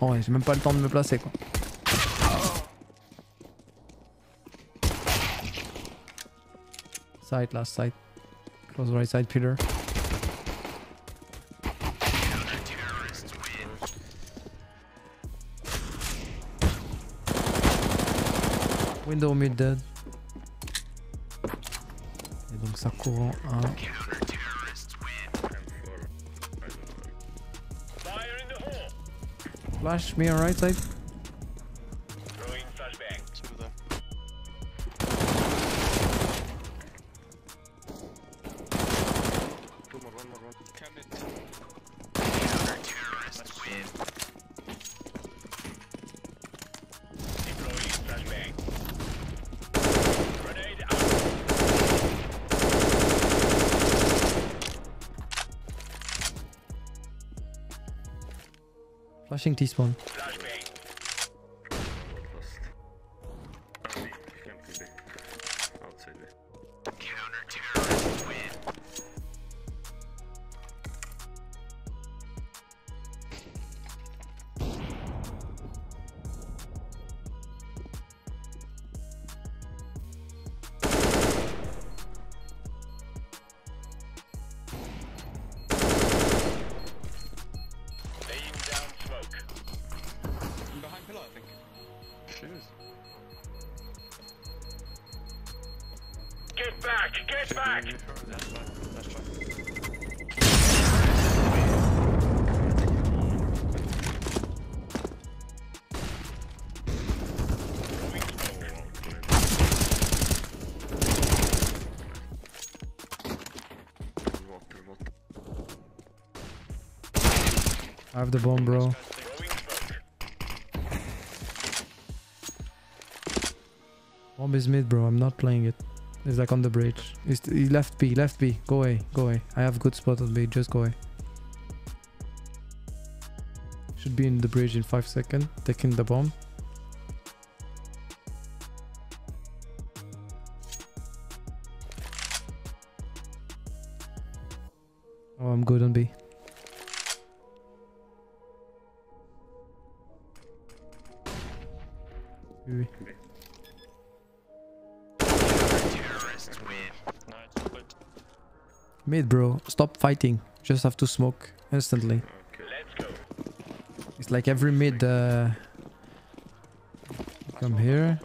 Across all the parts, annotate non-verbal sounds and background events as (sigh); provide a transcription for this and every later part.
Oh ouais, j'ai même pas le temps de me placer quoi. Side, last side. Close right side pillar. Window mid dead. Et donc ça court en 1. Flash me on right side. Flashing T-spawn. Back! I have the bomb, bro. Bomb is mid, bro. I'm not playing it. It's like on the bridge. He's he left B, left B. Go away, go away. I have good spot on B. Just go away. Should be in the bridge in five seconds. Taking the bomb. Bro. Stop fighting. Just have to smoke instantly. It's like every mid. Uh, come here.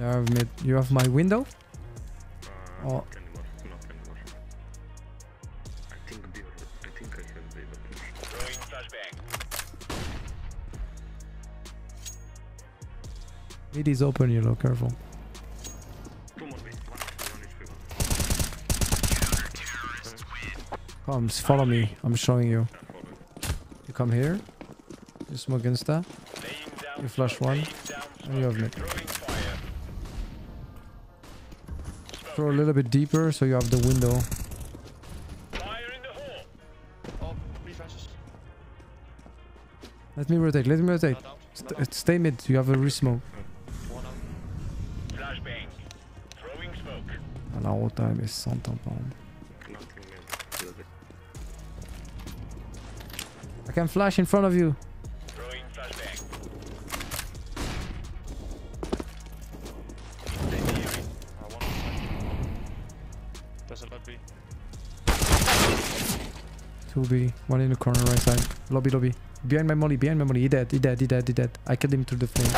You have you're my window? Uh, oh. It is open, you know, careful. Come, follow me. I'm showing you. You come here. You smoke insta. You flush one. And you have me a little bit deeper so you have the window. Let me rotate. Let me rotate. St Not stay mid. You have a resmoke. La rota, mais sans tampon. I can flash in front of you. 2B. One in the corner right side. Lobby, lobby. Behind my molly, behind my molly. He dead, he dead, he dead, he dead. I killed him through the flame.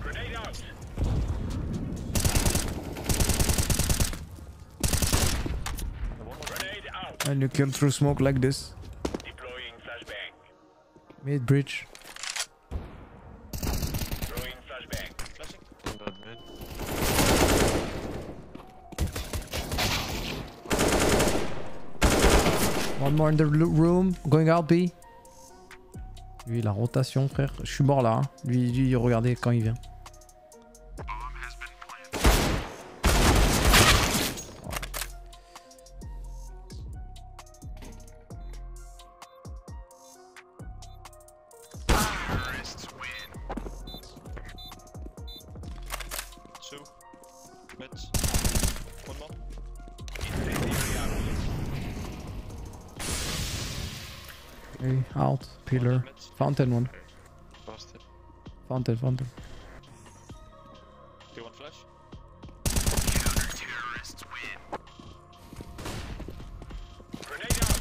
Grenade out. Grenade out. And you kill through smoke like this. Deploying flashbang. Mid bridge. One more in the room. Going out B. Lui, la rotation, frère. Je suis mort là. hein. Lui, lui, regardez quand il vient. Out. Pillar. Fountain one. Busted. Fountain, fountain. Do you want flash? Grenade out.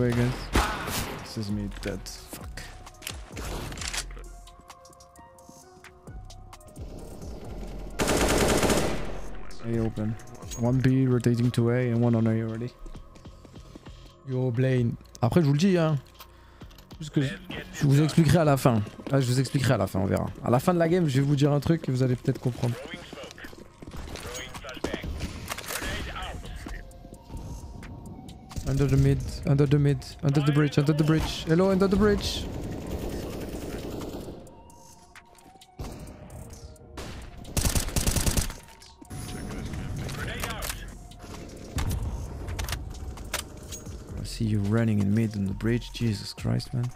A, guys. This is me dead. Fuck. A open. One B rotating to A and one on A already. Yo, Blaine. Après, je vous le dis, hein. Je, vous expliquerai à la fin. Là, je vous expliquerai à la fin, on verra. À la fin de la game, je vais vous dire un truc et vous allez peut-être comprendre. Under the mid, under the mid, under the bridge, under the bridge. Hello, under the bridge. I see you running in mid on the bridge. Jesus Christ, man.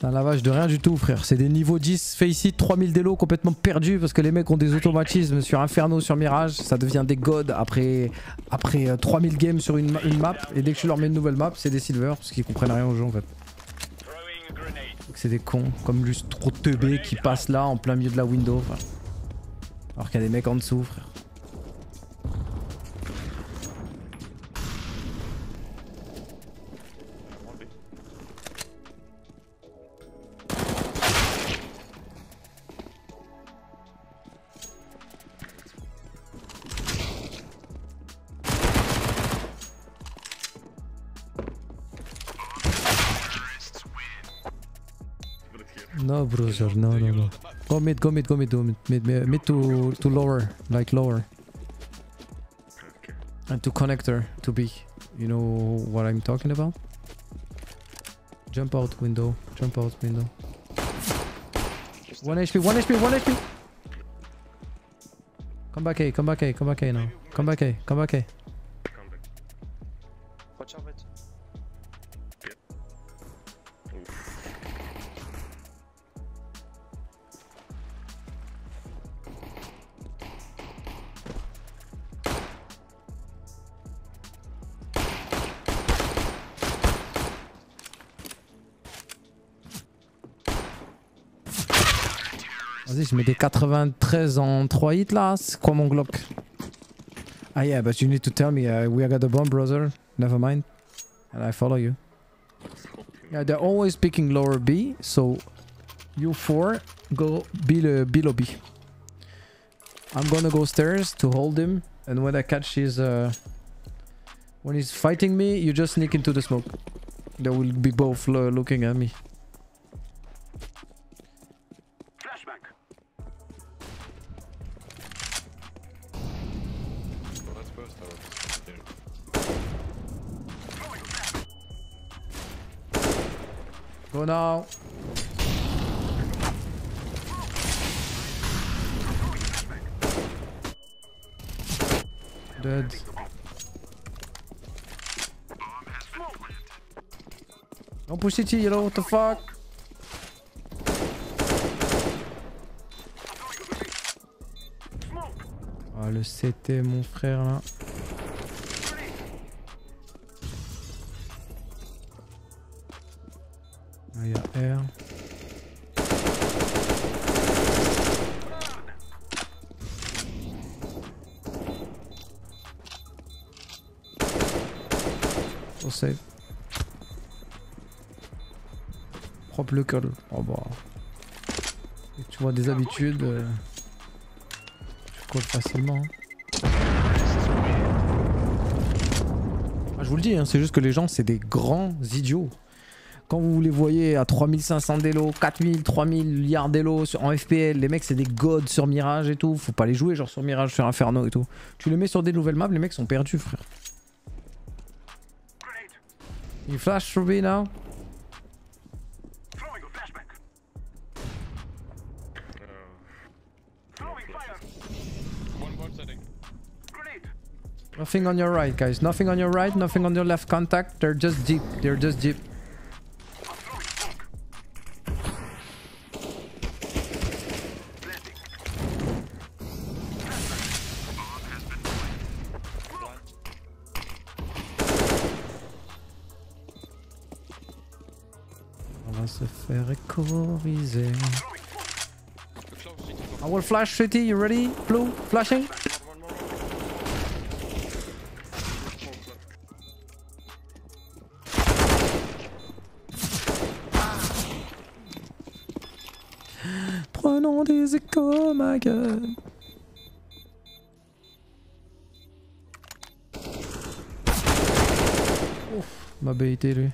C'est un lavage de rien du tout, frère. C'est des niveaux 10, face it, 3000 d'élo complètement perdus parce que les mecs ont des automatismes sur Inferno, sur Mirage. Ça devient des gods après, après euh, 3000 games sur une, une map. Et dès que je leur mets une nouvelle map, c'est des silver parce qu'ils comprennent rien au jeu en fait. C'est des cons, comme juste trop teubés qui passent là en plein milieu de la window. Alors qu'il y a des mecs en dessous, frère. No, Bruiser, no, no, no. Go mid, go mid, go mid, go mid, mid, mid, mid to, to lower, like lower. And to connector, to B. You know what I'm talking about? Jump out window, jump out window. 1 HP, 1 HP, 1 HP! Come back A, come back A, come back A now. Come back A, come back A. Vas-y, je mets des 93 en 3 hits là. C'est quoi mon Glock? Ah yeah, but you need to tell me. Uh, we got the bomb, brother. Never mind. And I follow you. Yeah, they're always picking lower B. So you four go below, le, B. I'm gonna go stairs to hold him. And when I catch his... Uh, when he's fighting me, you just sneak into the smoke. They will be both looking at me. Go now. Dead. Don't push it, you know what the fuck? Ah, le CT, mon frère, là. Il y a R. So safe. Propre le col. Oh bah. Tu vois des habitudes. euh, Tu colles facilement. hein. Ah, je vous le dis, hein, c'est juste que les gens, c'est des grands idiots. Quand vous les voyez à 3500 d'élo, 4000, 3000 milliards d'élo en FPL, les mecs c'est des gods sur Mirage et tout. Faut pas les jouer genre sur Mirage, sur Inferno et tout. Tu les mets sur des nouvelles maps, les mecs sont perdus, frère. You flash through B now? Nothing on your right, guys. Nothing on your right, nothing on your left contact. They're just deep. They're just deep. City. I will flash city. You ready? Blue, flashing. (gasps) Prenons des échos, ma gueule. Ouf, m'a lui.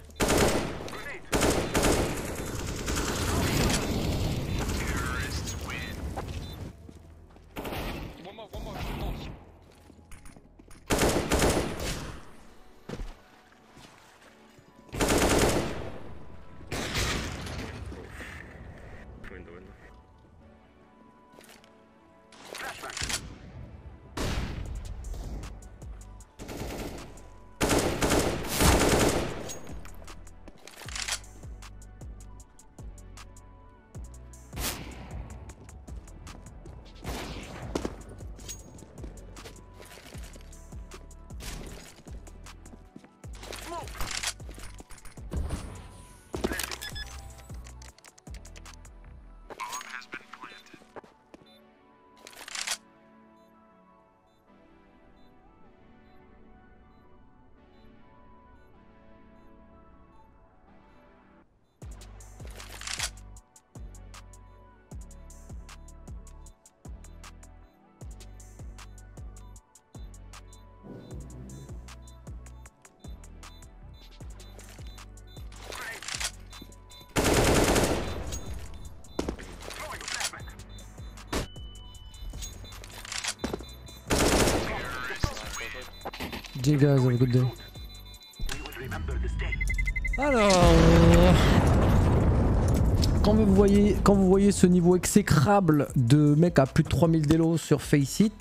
Alors, quand vous voyez, quand vous voyez ce niveau exécrable de mecs à plus de 3000 d'élo sur Faceit,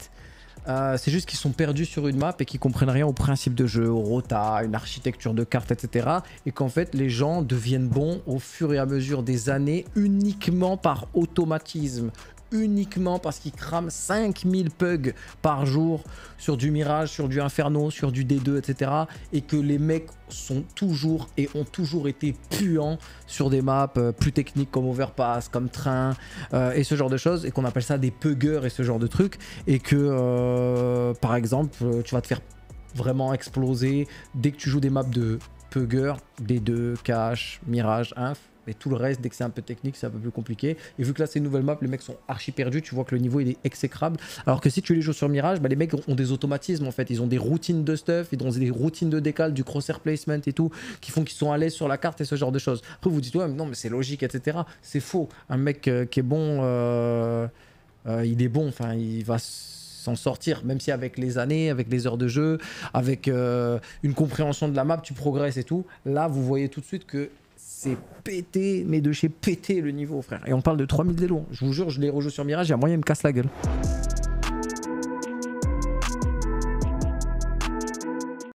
euh, c'est juste qu'ils sont perdus sur une map et qu'ils comprennent rien au principe de jeu, au rota, une architecture de cartes, etc. Et qu'en fait, les gens deviennent bons au fur et à mesure des années uniquement par automatisme. Uniquement parce qu'ils crament 5000 pugs par jour sur du Mirage, sur du Inferno, sur du D2, etc. Et que les mecs sont toujours et ont toujours été puants sur des maps euh, plus techniques comme Overpass, comme Train euh, et ce genre de choses. Et qu'on appelle ça des puggers et ce genre de trucs. Et que, euh, par exemple, tu vas te faire vraiment exploser dès que tu joues des maps de pugger, D2, Cache, Mirage, Inf. Mais tout le reste, dès que c'est un peu technique, c'est un peu plus compliqué. Et vu que là, c'est une nouvelle map, les mecs sont archi perdus. Tu vois que le niveau, il est exécrable. Alors que si tu les joues sur Mirage, bah, les mecs ont des automatismes en fait. Ils ont des routines de stuff, ils ont des routines de décal, du crosshair placement et tout, qui font qu'ils sont à l'aise sur la carte et ce genre de choses. Après, vous dites, ouais, mais non, mais c'est logique, etc. C'est faux. Un mec euh, qui est bon, euh, euh, il est bon. Enfin, il va s'en sortir, même si avec les années, avec les heures de jeu, avec une compréhension de la map, tu progresses et tout. Là, vous voyez tout de suite que c'est pété, mais de chez pété le niveau, frère. Et on parle de 3000 d'élo. Je vous jure, je les rejoue sur Mirage, il y a moyen, il me casse la gueule.